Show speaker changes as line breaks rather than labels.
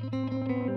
I